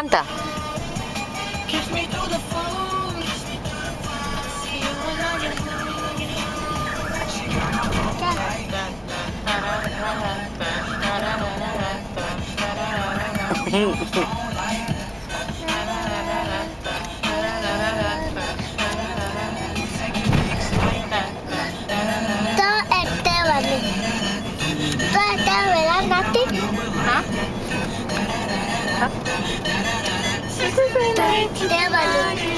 Canta. Todo Never